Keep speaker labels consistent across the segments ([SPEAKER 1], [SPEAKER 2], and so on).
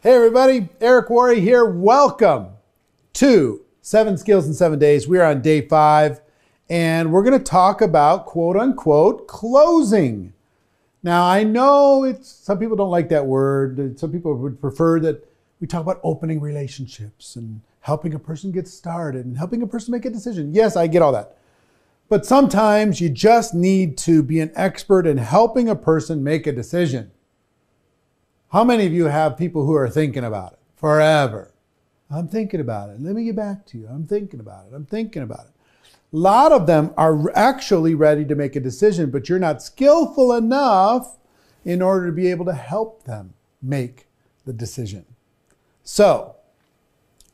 [SPEAKER 1] Hey, everybody, Eric Worre here. Welcome to Seven Skills in Seven Days. We're on day five, and we're going to talk about quote unquote closing. Now, I know it's some people don't like that word. Some people would prefer that we talk about opening relationships and helping a person get started and helping a person make a decision. Yes, I get all that. But sometimes you just need to be an expert in helping a person make a decision. How many of you have people who are thinking about it forever? I'm thinking about it. Let me get back to you. I'm thinking about it. I'm thinking about it. A lot of them are actually ready to make a decision, but you're not skillful enough in order to be able to help them make the decision. So,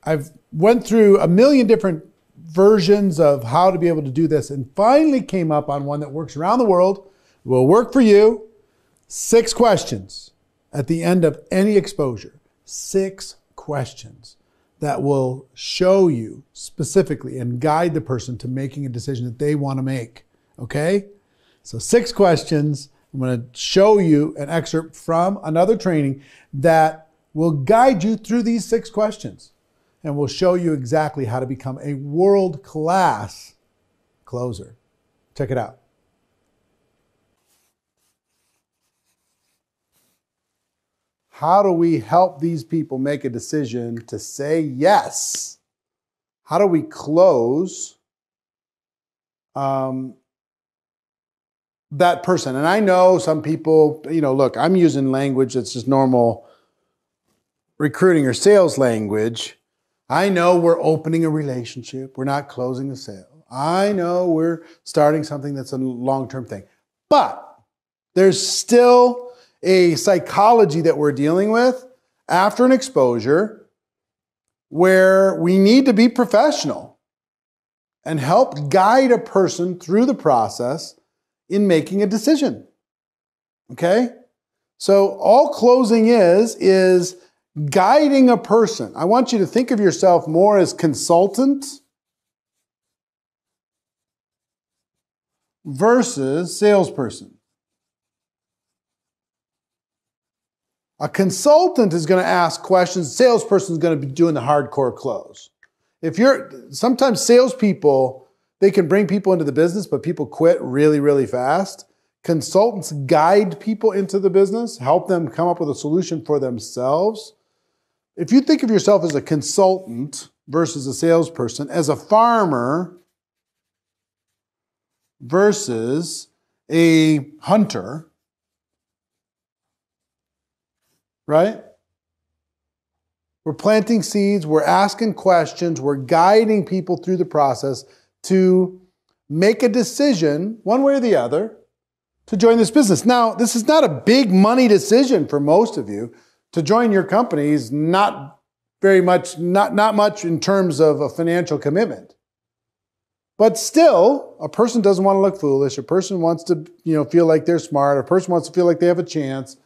[SPEAKER 1] I've went through a million different versions of how to be able to do this and finally came up on one that works around the world, will work for you. Six questions at the end of any exposure, six questions that will show you specifically and guide the person to making a decision that they want to make. Okay? So, six questions. I'm going to show you an excerpt from another training that will guide you through these six questions and will show you exactly how to become a world class closer. Check it out. How do we help these people make a decision to say yes? How do we close um, that person? And I know some people, you know, look, I'm using language that's just normal recruiting or sales language. I know we're opening a relationship, we're not closing a sale. I know we're starting something that's a long term thing. But there's still a psychology that we're dealing with after an exposure where we need to be professional and help guide a person through the process in making a decision. Okay? So all closing is is guiding a person. I want you to think of yourself more as consultant versus salesperson. A consultant is going to ask questions. A salesperson is going to be doing the hardcore close. If you're sometimes salespeople, they can bring people into the business, but people quit really, really fast. Consultants guide people into the business, help them come up with a solution for themselves. If you think of yourself as a consultant versus a salesperson, as a farmer versus a hunter, right? We're planting seeds, we're asking questions, we're guiding people through the process to make a decision, one way or the other, to join this business. Now, this is not a big money decision for most of you. To join your company is not very much, not, not much in terms of a financial commitment. But still, a person doesn't want to look foolish. A person wants to, you know, feel like they're smart. A person wants to feel like they have a chance.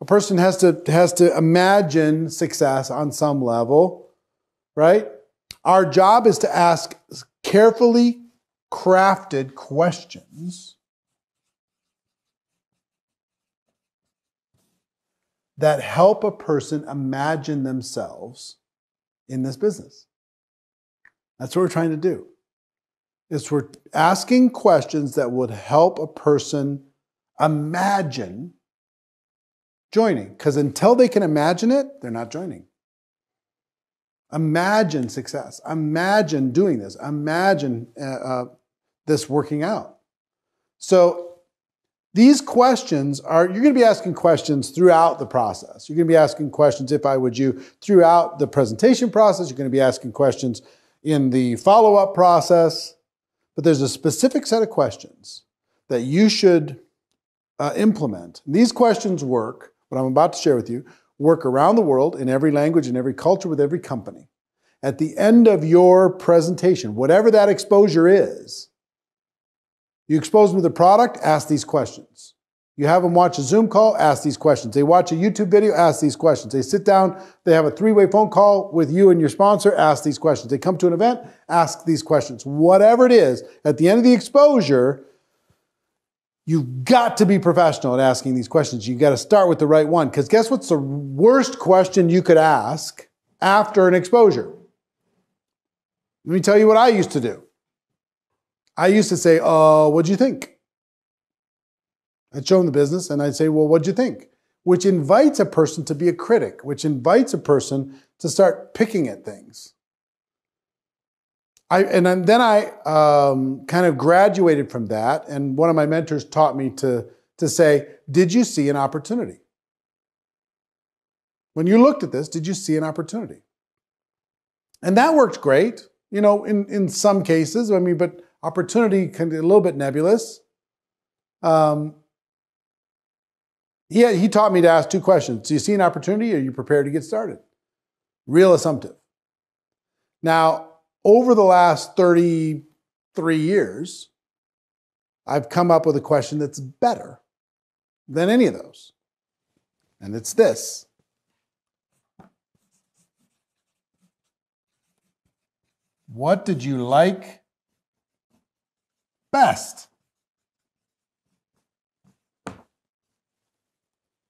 [SPEAKER 1] A person has to, has to imagine success on some level, right? Our job is to ask carefully crafted questions that help a person imagine themselves in this business. That's what we're trying to do. Is we're asking questions that would help a person imagine joining. Because until they can imagine it, they're not joining. Imagine success. Imagine doing this. Imagine uh, uh, this working out. So these questions are, you're going to be asking questions throughout the process. You're going to be asking questions, if I would you, throughout the presentation process. You're going to be asking questions in the follow up process. But there's a specific set of questions that you should uh, implement. These questions work what I'm about to share with you, work around the world in every language, in every culture, with every company. At the end of your presentation, whatever that exposure is, you expose them to the product, ask these questions. You have them watch a Zoom call, ask these questions. They watch a YouTube video, ask these questions. They sit down, they have a three way phone call with you and your sponsor, ask these questions. They come to an event, ask these questions. Whatever it is, at the end of the exposure, You've got to be professional at asking these questions. You've got to start with the right one. Because guess what's the worst question you could ask after an exposure? Let me tell you what I used to do. I used to say, uh, what'd you think? I'd show them the business and I'd say, well, what'd you think? Which invites a person to be a critic, which invites a person to start picking at things. I, and then I um, kind of graduated from that, and one of my mentors taught me to, to say, Did you see an opportunity? When you looked at this, did you see an opportunity? And that worked great, you know, in, in some cases. I mean, but opportunity can be a little bit nebulous. Um, he, he taught me to ask two questions Do you see an opportunity? Or are you prepared to get started? Real assumptive. Now, over the last 33 years, I've come up with a question that's better than any of those. And it's this What did you like best?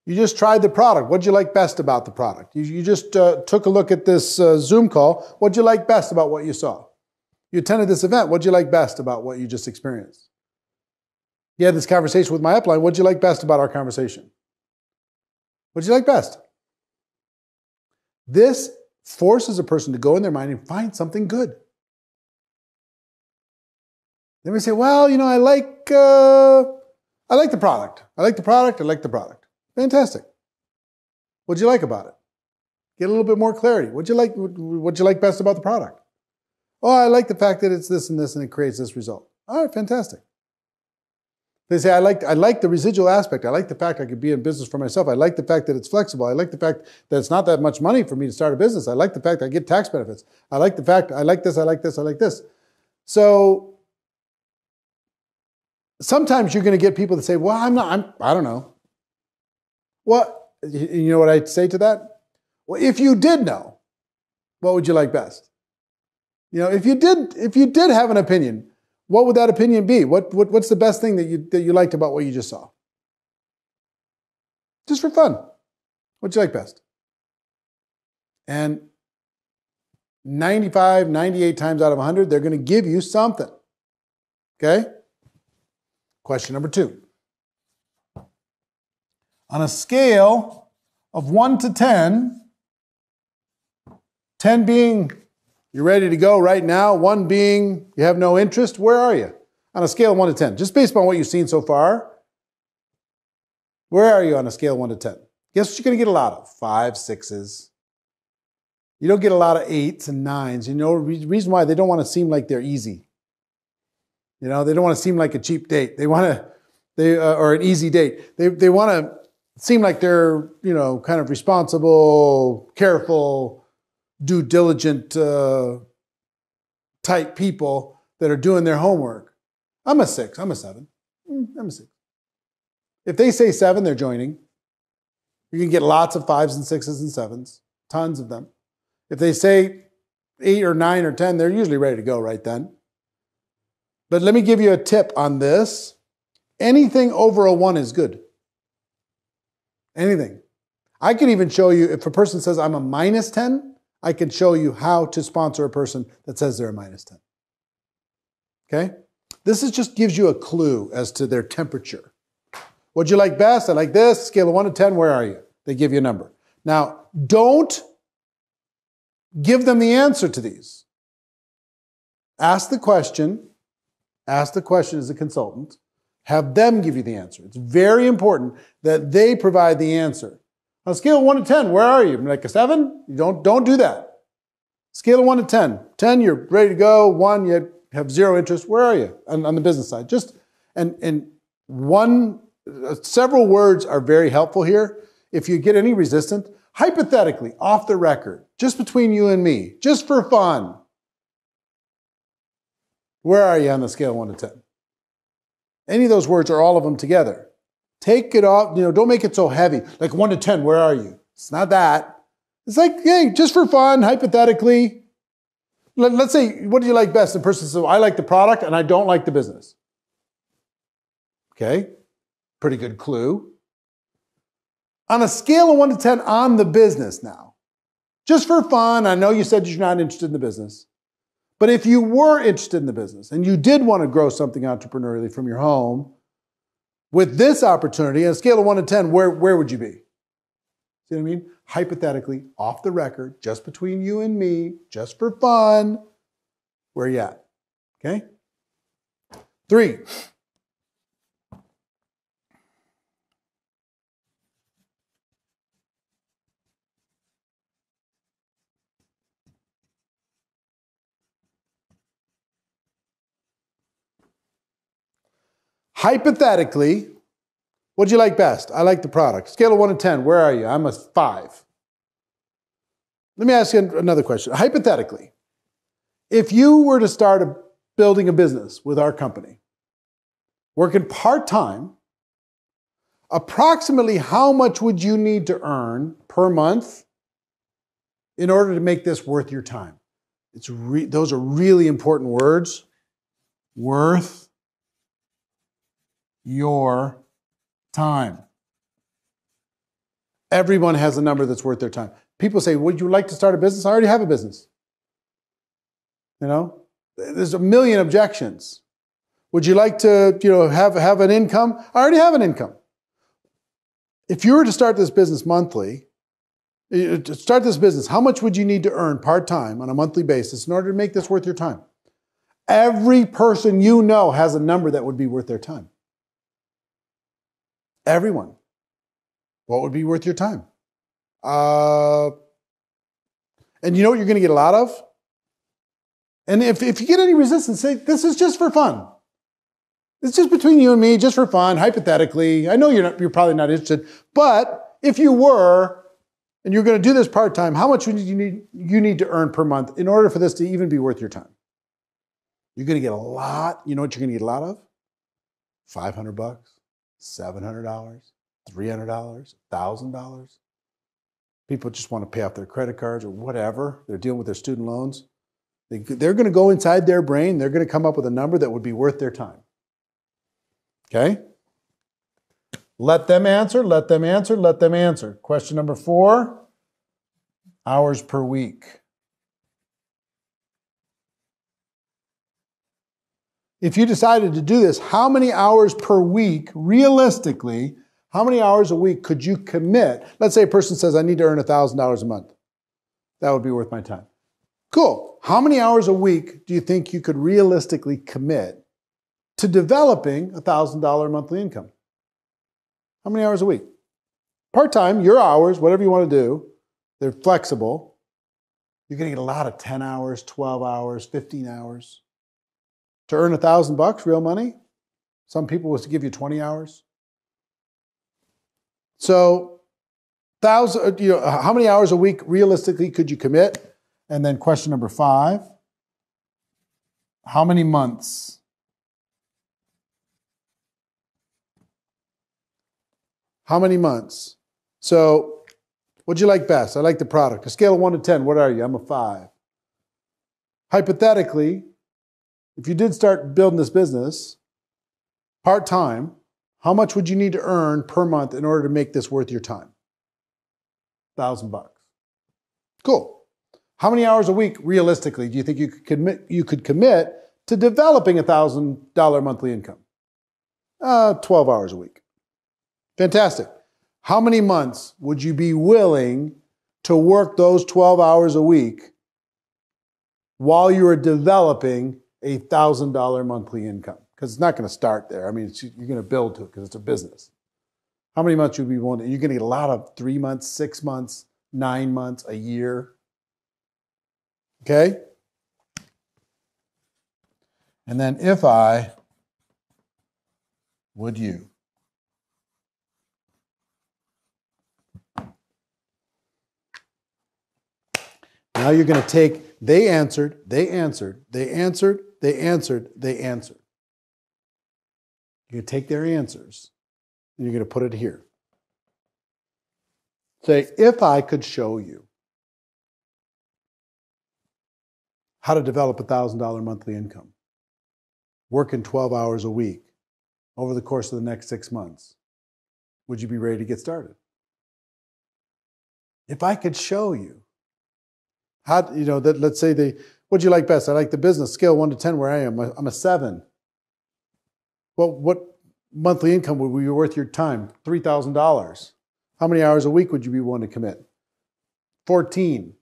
[SPEAKER 1] You just tried the product. What'd you like best about the product? You, you just uh, took a look at this uh, Zoom call. What'd you like best about what you saw? You attended this event. What'd you like best about what you just experienced? You had this conversation with my upline. What'd you like best about our conversation? What'd you like best? This forces a person to go in their mind and find something good. Then we say, well, you know, I like, uh, I like the product. I like the product. I like the product. Fantastic. What'd you like about it? Get a little bit more clarity. What'd you like? What'd you like best about the product? Oh, I like the fact that it's this and this and it creates this result. All right, fantastic. They say, I like, I like the residual aspect. I like the fact I could be in business for myself. I like the fact that it's flexible. I like the fact that it's not that much money for me to start a business. I like the fact I get tax benefits. I like the fact I like this, I like this, I like this. So sometimes you're going to get people that say, well, I'm not, I'm, I don't know. What, you know what I'd say to that? Well, if you did know, what would you like best? You know, if you did, if you did have an opinion, what would that opinion be? What, what, what's the best thing that you, that you liked about what you just saw? Just for fun. What'd you like best? And 95, 98 times out of 100, they're going to give you something. Okay? Question number two. On a scale of 1 to 10, 10 being you're ready to go right now, 1 being you have no interest, where are you? On a scale of 1 to 10, just based on what you've seen so far, where are you on a scale of 1 to 10? Guess what you're going to get a lot of? Five, sixes. You don't get a lot of eights and nines. You know, the reason why they don't want to seem like they're easy. You know, they don't want to seem like a cheap date. They want to, they uh, or an easy date. They they want to seem like they're, you know, kind of responsible, careful, due diligent uh, type people that are doing their homework. I'm a six. I'm a seven. Mm, I'm a six. If they say seven, they're joining. You can get lots of fives and sixes and sevens, tons of them. If they say eight or nine or 10, they're usually ready to go right then. But let me give you a tip on this. Anything over a one is good. Anything. I can even show you, if a person says I'm a minus 10, I can show you how to sponsor a person that says they're a minus 10. Okay? This is just gives you a clue as to their temperature. What'd you like best? I like this. Scale of 1 to 10, where are you? They give you a number. Now, don't give them the answer to these. Ask the question. Ask the question as a consultant. Have them give you the answer. It's very important that they provide the answer. On a scale of 1 to 10, where are you? Like a 7? You don't, don't do that. Scale of 1 to 10. 10, you're ready to go. 1, you have zero interest. Where are you on, on the business side? Just, and, and one, uh, several words are very helpful here. If you get any resistance, hypothetically, off the record, just between you and me, just for fun, where are you on the scale of 1 to 10? Any of those words or all of them together. Take it off, you know, don't make it so heavy. Like one to 10, where are you? It's not that. It's like, hey, just for fun, hypothetically. Let, us say, what do you like best? The person says, I like the product and I don't like the business. Okay? Pretty good clue. On a scale of 1 to 10 on the business now, just for fun, I know you said you're not interested in the business, but if you were interested in the business and you did want to grow something entrepreneurially from your home, with this opportunity, on a scale of 1 to 10, where, where would you be? See what I mean? Hypothetically, off the record, just between you and me, just for fun, where you at? Okay? Three, Hypothetically, what do you like best? I like the product. Scale of 1 to 10, where are you? I'm a 5. Let me ask you another question. Hypothetically, if you were to start a, building a business with our company, working part time, approximately how much would you need to earn per month in order to make this worth your time? It's those are really important words. Worth your time. Everyone has a number that's worth their time. People say, Would you like to start a business? I already have a business. You know, there's a million objections. Would you like to, you know, have, have an income? I already have an income. If you were to start this business monthly, eh, to start this business, how much would you need to earn part time on a monthly basis in order to make this worth your time? Every person you know has a number that would be worth their time. Everyone. What would be worth your time? Uh, and you know what you're going to get a lot of? And if, if you get any resistance, say, this is just for fun. It's just between you and me, just for fun, hypothetically. I know you're, not, you're probably not interested, but if you were, and you're going to do this part time, how much would you need, you need to earn per month in order for this to even be worth your time? You're going to get a lot. You know what you're going to get a lot of? 500 bucks, $700, $300, $1,000. People just want to pay off their credit cards or whatever. They're dealing with their student loans. They, they're going to go inside their brain. They're going to come up with a number that would be worth their time. Okay? Let them answer, let them answer, let them answer. Question number four hours per week. If you decided to do this, how many hours per week, realistically, how many hours a week could you commit? Let's say a person says, I need to earn $1,000 a month. That would be worth my time. Cool. How many hours a week do you think you could realistically commit to developing a $1,000 monthly income? How many hours a week? Part time, your hours, whatever you want to do, they're flexible. You're going to get a lot of 10 hours, 12 hours, 15 hours to earn a thousand bucks, real money. Some people was to give you 20 hours. So, thousand, you know, how many hours a week realistically could you commit? And then question number five, how many months? How many months? So, what'd you like best? I like the product. A scale of one to 10, what are you? I'm a five. Hypothetically, if you did start building this business part time, how much would you need to earn per month in order to make this worth your time? Thousand bucks. Cool. How many hours a week, realistically, do you think you could commit, you could commit to developing a thousand dollar monthly income? Uh, 12 hours a week. Fantastic. How many months would you be willing to work those 12 hours a week while you are developing a thousand dollar monthly income because it's not going to start there. I mean, you're going to build to it because it's a business. How many months would be willing? You're going to get a lot of three months, six months, nine months, a year. Okay. And then if I would you. Now you're going to take, they answered, they answered, they answered, they answered, they answered. To take their answers and you're going to put it here. Say, if I could show you how to develop a $1,000 monthly income, working 12 hours a week over the course of the next six months, would you be ready to get started? If I could show you how, you know, that let's say the, what'd you like best? I like the business scale one to 10 where I am. I'm a seven. Well, what monthly income would be worth your time? $3,000. How many hours a week would you be willing to commit? 14.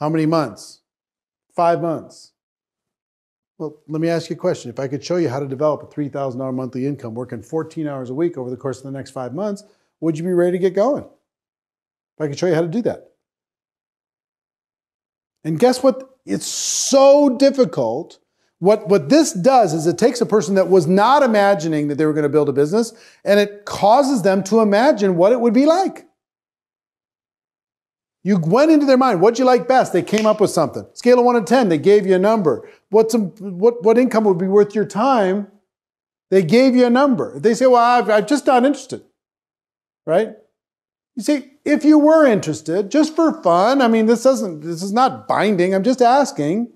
[SPEAKER 1] How many months? Five months. Well, let me ask you a question. If I could show you how to develop a $3,000 monthly income working 14 hours a week over the course of the next five months, would you be ready to get going? If I could show you how to do that. And guess what? It's so difficult. What, what this does is it takes a person that was not imagining that they were going to build a business and it causes them to imagine what it would be like. You went into their mind. What'd you like best? They came up with something. Scale of one to 10, they gave you a number. What's a, what, what income would be worth your time? They gave you a number. They say, well, I've, I'm just not interested. Right? You see, if you were interested, just for fun, I mean, this doesn't, this is not binding. I'm just asking.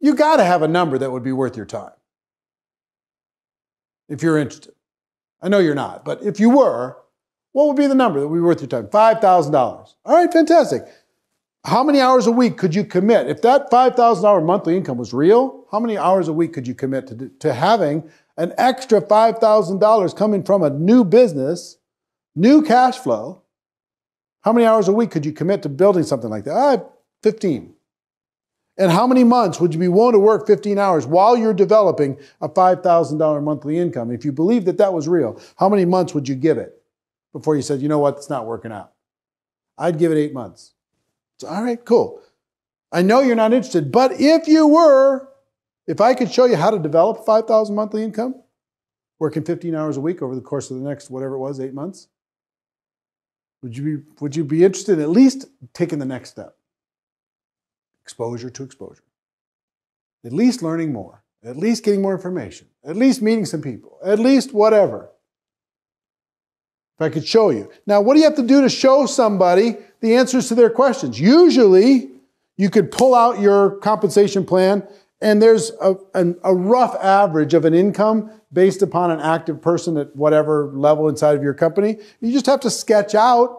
[SPEAKER 1] You got to have a number that would be worth your time. If you're interested. I know you're not, but if you were, what would be the number that would be worth your time? $5,000. All right, fantastic. How many hours a week could you commit? If that $5,000 monthly income was real, how many hours a week could you commit to, to having an extra $5,000 coming from a new business, new cash flow? How many hours a week could you commit to building something like that? Ah, 15. And how many months would you be willing to work 15 hours while you're developing a $5,000 monthly income? If you believe that that was real, how many months would you give it? before you said, you know what, it's not working out? I'd give it eight months. So, all right, cool. I know you're not interested, but if you were, if I could show you how to develop 5,000 monthly income, working 15 hours a week over the course of the next, whatever it was, eight months, would you be, would you be interested in at least taking the next step? Exposure to exposure. At least learning more, at least getting more information, at least meeting some people, at least whatever. If I could show you. Now, what do you have to do to show somebody the answers to their questions? Usually, you could pull out your compensation plan and there's a, an, a rough average of an income based upon an active person at whatever level inside of your company. You just have to sketch out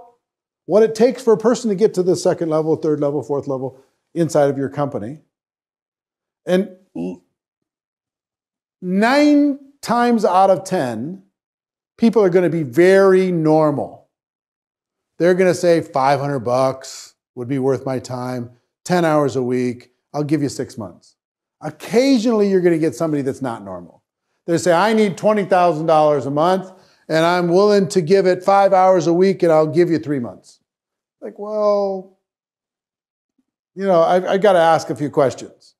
[SPEAKER 1] what it takes for a person to get to the second level, third level, fourth level inside of your company. And nine times out of 10, people are going to be very normal. They're going to say 500 bucks would be worth my time, 10 hours a week, I'll give you six months. Occasionally, you're going to get somebody that's not normal. They say, I need $20,000 a month and I'm willing to give it five hours a week and I'll give you three months. Like, well, you know, I, I got to ask a few questions.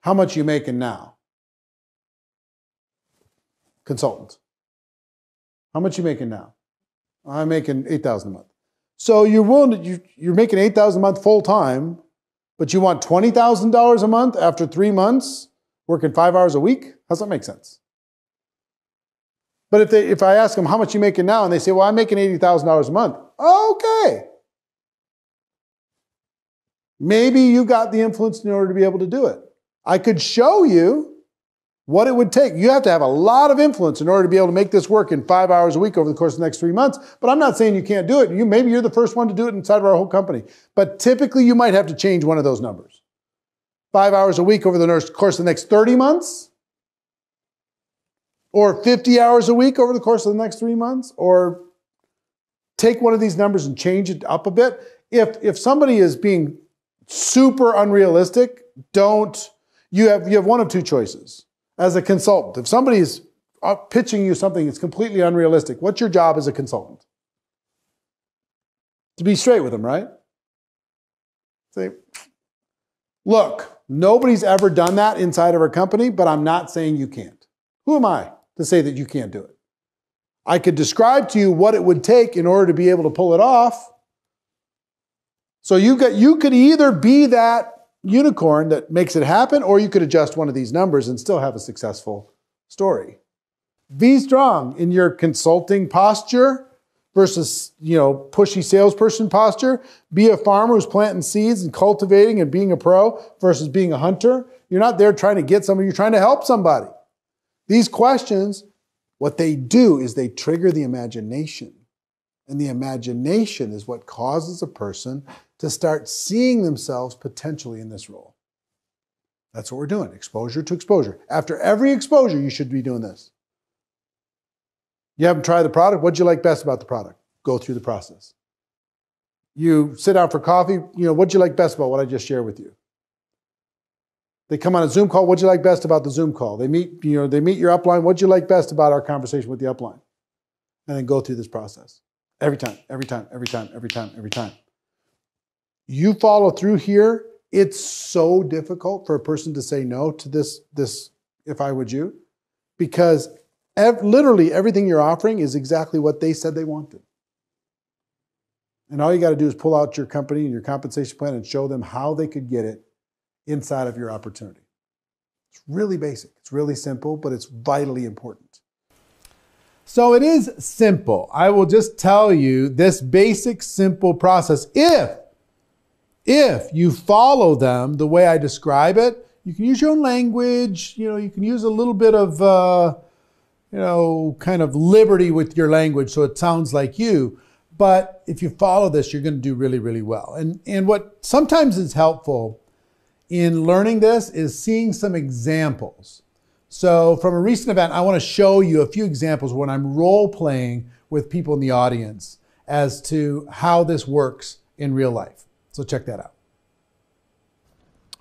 [SPEAKER 1] How much you making now? Consultants. How much you making now? I'm making 8000 a month. So you're willing to, you, you're making 8000 a month full time, but you want $20,000 a month after three months, working five hours a week? How's that make sense? But if, they, if I ask them how much you making now, and they say, well, I'm making $80,000 a month. Okay. Maybe you got the influence in order to be able to do it. I could show you what it would take. You have to have a lot of influence in order to be able to make this work in five hours a week over the course of the next three months. But I'm not saying you can't do it. You maybe you're the first one to do it inside of our whole company. But typically you might have to change one of those numbers. Five hours a week over the course of the next 30 months, or 50 hours a week over the course of the next three months, or take one of these numbers and change it up a bit. If if somebody is being super unrealistic, don't you have you have one of two choices as a consultant. If somebody is uh, pitching you something that's completely unrealistic, what's your job as a consultant? To be straight with them, right? Say, look, nobody's ever done that inside of our company, but I'm not saying you can't. Who am I to say that you can't do it? I could describe to you what it would take in order to be able to pull it off. So you, got, you could either be that unicorn that makes it happen, or you could adjust one of these numbers and still have a successful story. Be strong in your consulting posture versus, you know, pushy salesperson posture. Be a farmer who's planting seeds and cultivating and being a pro versus being a hunter. You're not there trying to get somebody, you're trying to help somebody. These questions
[SPEAKER 2] What they do is they trigger the imagination. And the imagination is what causes a person to start seeing themselves potentially in this role. That's what we're doing exposure to exposure. After every exposure, you should be doing this. You haven't tried the product. What'd you like best about the product? Go through the process. You sit down for coffee. You know, what'd you like best about what I just shared with you? They come on a Zoom call. What'd you like best about the Zoom call? They meet, you know, they meet your upline. What'd you like best about our conversation with the upline? And then go through this process. Every time, every time, every time, every time, every time. You follow through here, it's so difficult for a person to say no to this, this if I would you, because ev- literally everything you're offering is exactly what they said they wanted. And all you got to do is pull out your company and your compensation plan and show them how they could get it inside of your opportunity. It's really basic, it's really simple, but it's vitally important. So it is simple. I will just tell you this basic, simple process. If, if you follow them the way I describe it, you can use your own language. You know, you can use a little bit of, uh, you know, kind of liberty with your language so it sounds like you. But if you follow this, you're going to do really, really well. And, and what sometimes is helpful in learning this is seeing some examples. So, from a recent event, I want to show you a few examples when I'm role playing with people in the audience as to how this works in real life. So, check that out.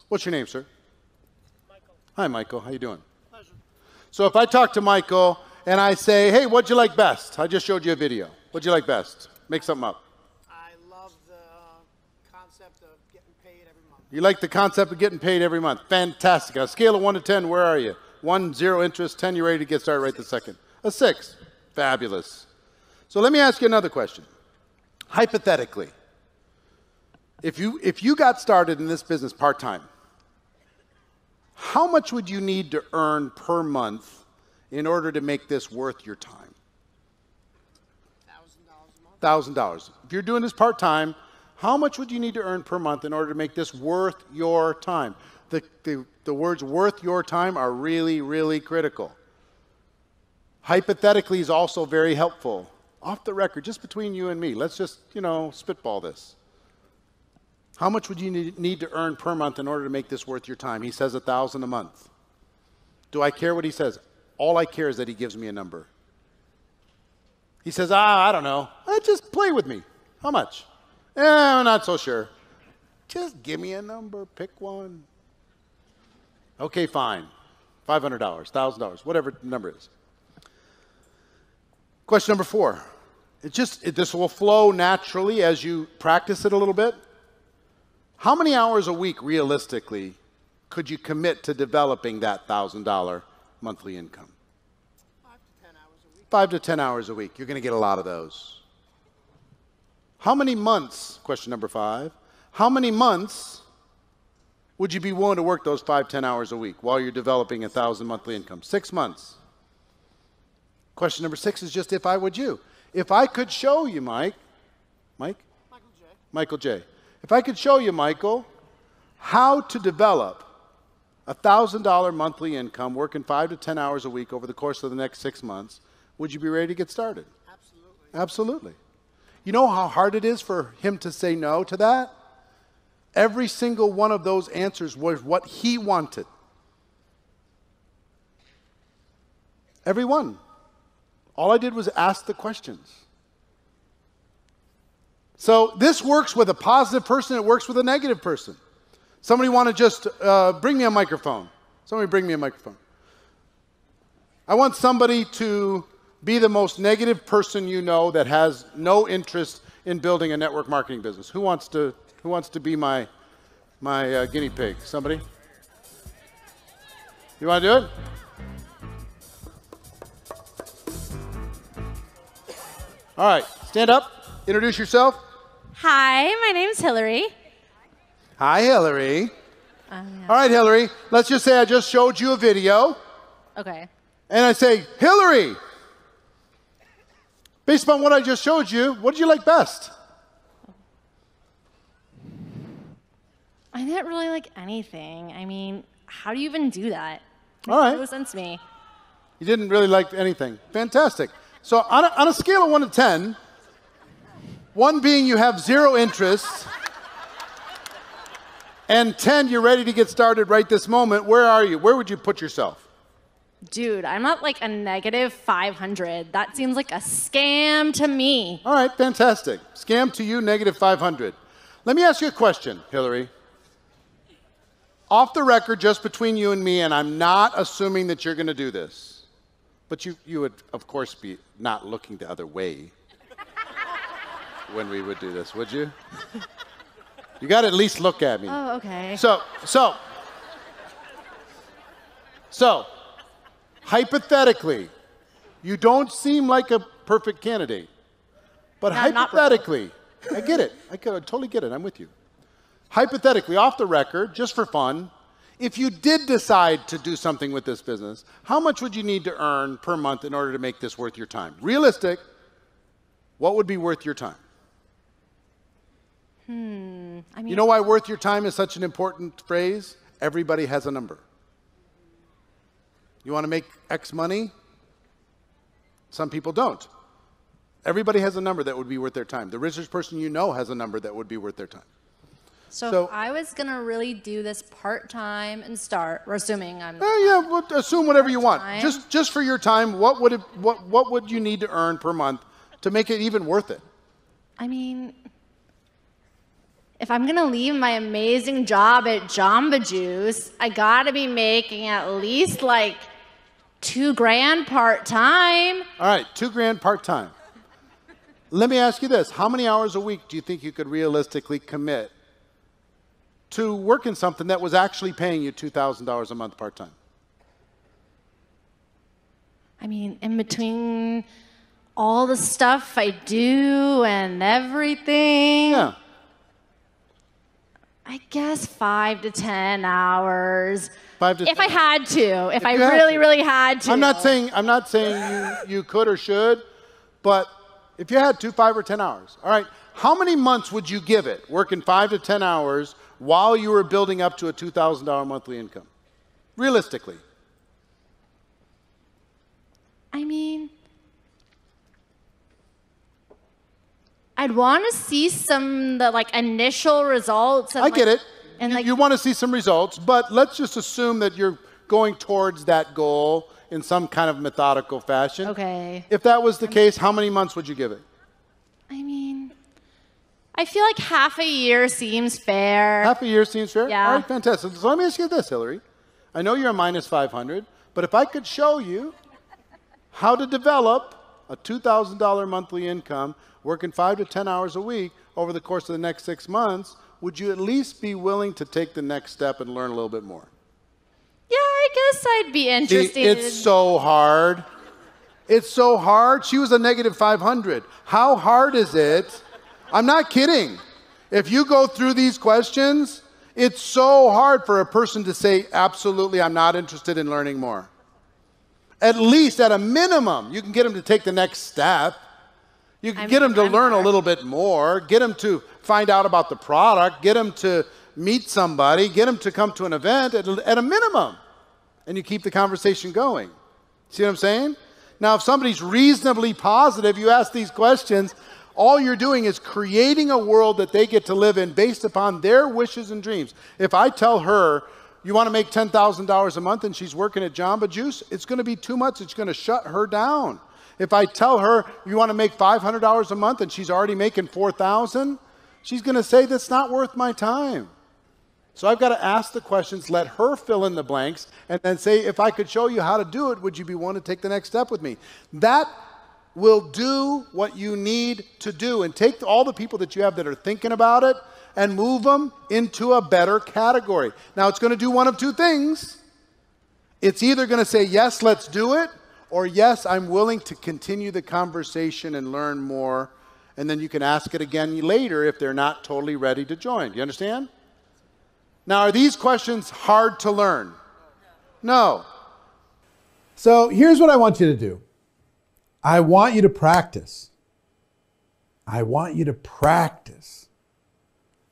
[SPEAKER 1] What's your name, sir? Michael. Hi, Michael. How you doing? Pleasure. So, if I talk to Michael and I say, "Hey, what'd you like best?" I just showed you a video. What'd you like best? Make something up.
[SPEAKER 3] I love the uh, concept of getting paid every month.
[SPEAKER 1] You like the concept of getting paid every month. Fantastic. On a scale of 1 to 10, where are you? 1, 0 interest, 10, you're ready to get started right this second. A 6. Fabulous. So let me ask you another question. Hypothetically, if you, if you got started in this business part time, how much would you need to earn per month in order to make this worth your time?
[SPEAKER 3] $1,000 a month.
[SPEAKER 1] $1,000. If you're doing this part time, how much would you need to earn per month in order to make this worth your time? The, the, the words worth your time are really, really critical. Hypothetically is also very helpful. Off the record, just between you and me, let's just, you know, spitball this. How much would you need, to earn per month in order to make this worth your time? He says a thousand a month. Do I care what he says? All I care is that he gives me a number. He says, ah, I don't know. Eh, just play with me. How much? Eh, I'm not so sure. Just give me a number. Pick one. Okay, fine. $500, $1,000, whatever the number is. Question number four. It just, it, this will flow naturally as you practice it a little bit. How many hours a week, realistically, could you commit to developing that $1,000 monthly income?
[SPEAKER 3] Five to 10 hours a week.
[SPEAKER 1] Five to 10 hours a week. You're going to get a lot of those. How many months, question number five, how many months would you be willing to work those five, 10 hours a week while you're developing a thousand monthly income? Six months. Question number six is just if I would you. If I could show you, Mike, Mike?
[SPEAKER 3] Michael J.
[SPEAKER 1] Michael J. If I could show you, Michael, how to develop a $1,000 monthly income working five to 10 hours a week over the course of the next six months, would you be ready to get started?
[SPEAKER 3] Absolutely.
[SPEAKER 1] Absolutely. You know how hard it is for him to say no to that? Every single one of those answers was what he wanted. Every one. All I did was ask the questions. So this works with a positive person, it works with a negative person. Somebody want to just uh, bring me a microphone. Somebody bring me a microphone. I want somebody to be the most negative person you know that has no interest in building a network marketing business. Who wants to, who wants to be my, my uh, guinea pig? Somebody? You want to do it? All right, stand up, introduce yourself.
[SPEAKER 4] Hi, my name's Hillary.
[SPEAKER 1] Hi, Hillary.
[SPEAKER 4] Um,
[SPEAKER 1] All right, Hillary, let's just say I just showed you a video,
[SPEAKER 4] Okay.
[SPEAKER 1] and I say, Hillary, based upon what I just showed you, what did you like best?
[SPEAKER 4] I didn't really like anything. I mean, how do you even do that?
[SPEAKER 1] All right.
[SPEAKER 4] No sense to me.
[SPEAKER 1] You didn't really like anything. Fantastic. So on a, on a scale of one to ten, one being you have zero interest, and ten you're ready to get started right this moment. Where are you? Where would you put yourself?
[SPEAKER 4] Dude, I'm at like a negative 500. That seems like a scam to me.
[SPEAKER 1] All right, fantastic. Scam to you, negative 500. Let me ask you a question, Hillary. Off the record, just between you and me, and I'm not assuming that you're going to do this, but you, you would, of course, be not looking the other way when we would do this, would you? You got to at least look at me.
[SPEAKER 4] Oh, okay.
[SPEAKER 1] So, so, so, hypothetically, you don't seem like a perfect candidate, but
[SPEAKER 4] No,
[SPEAKER 1] hypothetically, I get it. I, get, I totally get it. I'm with you. Hypothetically, off the record, just for fun, if you did decide to do something with this business, how much would you need to earn per month in order to make this worth your time? Realistic, what would be worth your time?
[SPEAKER 4] I mean,
[SPEAKER 1] You know why worth your time is such an important phrase? Everybody has a number. You want to make X money? Some people don't. Everybody has a number that would be worth their time. The richest person you know has a number that would be worth their time.
[SPEAKER 4] so,
[SPEAKER 1] so-
[SPEAKER 4] I was gonna really do this part time and start, we're assuming I'm.
[SPEAKER 1] Uh, yeah, well, assume whatever you want.
[SPEAKER 4] Time.
[SPEAKER 1] Just just for your time, what would it, what what would you need to earn per month to make it even worth it?
[SPEAKER 4] I mean, if I'm gonna leave my amazing job at Jamba Juice, I gotta be making at least like two grand part time.
[SPEAKER 1] All right, two grand part time. Let me ask you this: How many hours a week do you think you could realistically commit to working something that was actually paying you two thousand dollars a month part time?
[SPEAKER 4] I mean, in between all the stuff I do and everything,
[SPEAKER 1] Yeah.
[SPEAKER 4] I guess five to ten hours.
[SPEAKER 1] Five to
[SPEAKER 4] if I had to, if, I really,
[SPEAKER 1] to.
[SPEAKER 4] really had to.
[SPEAKER 1] I'm not saying I'm not saying you you could or should, but if you had two, five, or ten hours, all right. How many months would you give it working five to ten hours while you were building up to a two thousand dollar monthly income? Realistically,
[SPEAKER 4] I mean, I'd want to see some the like initial results.
[SPEAKER 1] I get
[SPEAKER 4] like-
[SPEAKER 1] it.
[SPEAKER 4] And
[SPEAKER 1] you,
[SPEAKER 4] like,
[SPEAKER 1] you want to see some results, but let's just assume that you're going towards that goal in some kind of methodical fashion.
[SPEAKER 4] okay.
[SPEAKER 1] If that was the um, case, how many months would you give it?
[SPEAKER 4] I mean, I feel like half a year seems fair.
[SPEAKER 1] Half a year seems fair?
[SPEAKER 4] Yeah.
[SPEAKER 1] All right, fantastic. So let me ask you this, Hillary. I know you're a minus 500, but if I could show you how to develop a $2,000 monthly income working five to 10 hours a week over the course of the next six months, would you at least be willing to take the next step and learn a little bit more?
[SPEAKER 4] yeah, I guess I'd be interested.
[SPEAKER 1] it's so hard. It's so hard. She was a negative 500. How hard is it? I'm not kidding. If you go through these questions, it's so hard for a person to say, absolutely, I'm not interested in learning more. At least at a minimum, you can get them to take the next step. You can
[SPEAKER 4] I
[SPEAKER 1] get them to
[SPEAKER 4] I'm
[SPEAKER 1] learn a little bit more, get them to find out about the product, get them to meet somebody, get them to come to an event at, at a minimum. And you keep the conversation going. See what I'm saying? Now, if somebody's reasonably positive, you ask these questions, all you're doing is creating a world that they get to live in based upon their wishes and dreams. If I tell her, you want to make $10,000 a month and she's working at Jamba Juice, it's going to be too much. It's going to shut her down. If I tell her you want to make $500 a month and she's already making 4,000, she's going to say that's not worth my time. So I've got to ask the questions, let her fill in the blanks, and then say, if I could show you how to do it, would you be willing to take the next step with me? That will do what you need to do and take all the people that you have that are thinking about it and move them into a better category. Now, it's going to do one of two things. It's either going to say, yes, let's do it, or yes, I'm willing to continue the conversation and learn more. And then you can ask it again later if they're not totally ready to join. Do you understand? Now, are these questions hard to learn? No.
[SPEAKER 5] So here's what I want you to do I want you to practice. I want you to practice.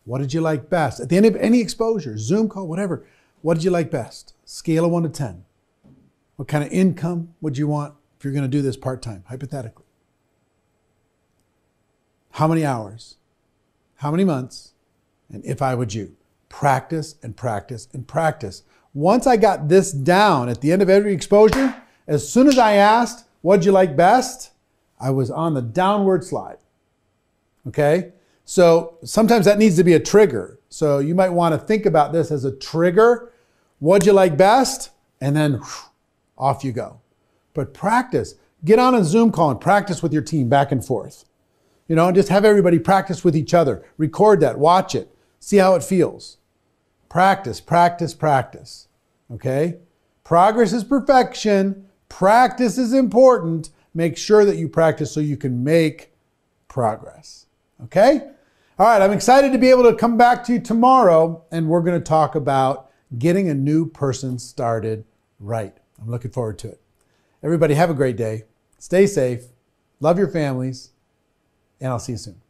[SPEAKER 5] What did you like best? At the end of any exposure, Zoom call, whatever, what did you like best? Scale of 1 to 10.
[SPEAKER 1] What kind of income would you want if you're going to do this part time, hypothetically? How many hours? How many months? And if I would you? Practice and practice and practice. Once I got this down at the end of every exposure, as soon as I asked, what'd you like best? I was on the downward slide. Okay? So sometimes that needs to be a trigger. So you might want to think about this as a trigger. What'd you like best? And then whew, off you go. But practice. Get on a Zoom call and practice with your team back and forth. You know, and just have everybody practice with each other. Record that, watch it, see how it feels. Practice, practice, practice. Okay? Progress is perfection. Practice is important. Make sure that you practice so you can make progress. Okay? All right, I'm excited to be able to come back to you tomorrow and we're going to talk about getting a new person started right. I'm looking forward to it. Everybody, have a great day. Stay safe. Love your families. And I'll see you soon.